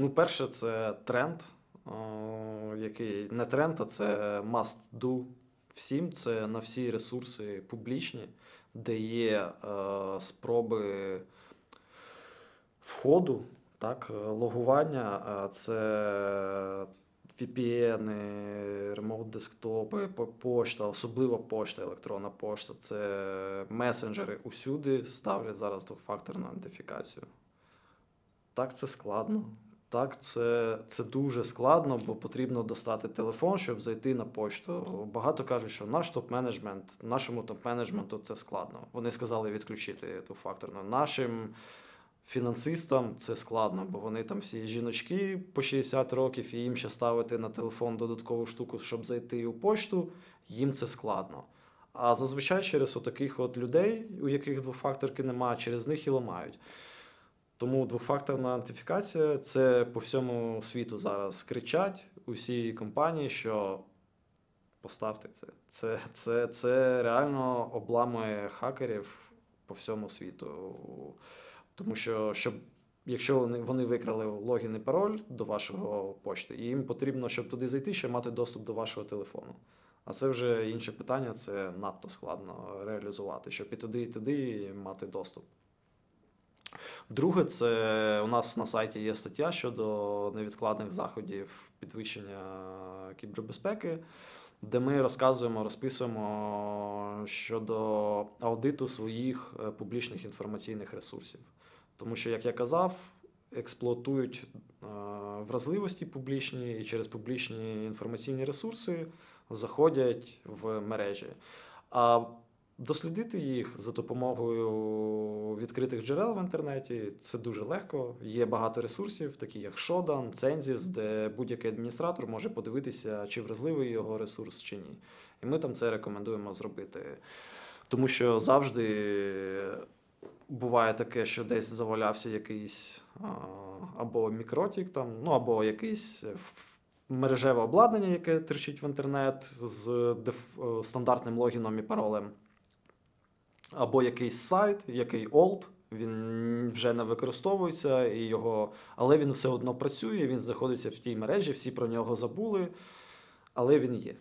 Ну, перше, це тренд, який не тренд, а це must do всім. Це на всі ресурси публічні, де є е, спроби входу, так, логування, е, це VPN, ремоут десктопи, пошта, особливо пошта, електронна пошта, це месенджери усюди ставлять зараз двохфакторну ідентифікацію. Так, це складно. Так, це, це дуже складно, бо потрібно достати телефон, щоб зайти на пошту. Багато кажуть, що наш топ-менеджмент, нашому топ-менеджменту це складно. Вони сказали відключити двофакторно. Нашим фінансистам це складно, бо вони там всі жіночки по 60 років, і їм ще ставити на телефон додаткову штуку, щоб зайти у пошту, їм це складно. А зазвичай через отаких от людей, у яких двофакторки немає, через них і ламають. Тому двофакторна ідентифікація це по всьому світу зараз кричать усі компанії, що поставте це. Це, це, це реально обламує хакерів по всьому світу. Тому що, щоб, якщо вони, вони викрали логін і пароль до вашого почти, і їм потрібно, щоб туди зайти, ще мати доступ до вашого телефону. А це вже інше питання, це надто складно реалізувати, щоб і туди, і туди мати доступ. Друге, це у нас на сайті є стаття щодо невідкладних заходів підвищення кібербезпеки, де ми розказуємо, розписуємо щодо аудиту своїх е, публічних інформаційних ресурсів. Тому що, як я казав, експлуатують е, вразливості публічні і через публічні інформаційні ресурси заходять в мережі. А дослідити їх за допомогою відкритих джерел в інтернеті це дуже легко. Є багато ресурсів, такі як Shodan, Censis, де будь-який адміністратор може подивитися, чи вразливий його ресурс, чи ні. І ми там це рекомендуємо зробити. Тому що завжди буває таке, що десь завалявся якийсь або мікротік, там, ну або якийсь мережеве обладнання, яке терчить в інтернет з е, стандартним логіном і паролем, або якийсь сайт, який old, він вже не використовується, і його, але він все одно працює, він знаходиться в тій мережі, всі про нього забули, але він є.